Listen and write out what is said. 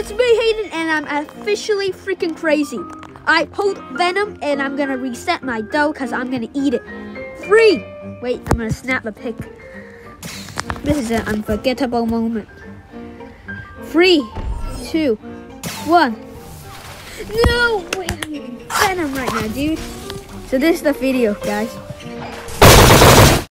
it's me, Hayden, and I'm officially freaking crazy. I pulled Venom, and I'm gonna reset my dough because I'm gonna eat it. Free! Wait, I'm gonna snap a pic. This is an unforgettable moment. Three, two, one. No, wait, I'm Venom right now, dude. So this is the video, guys.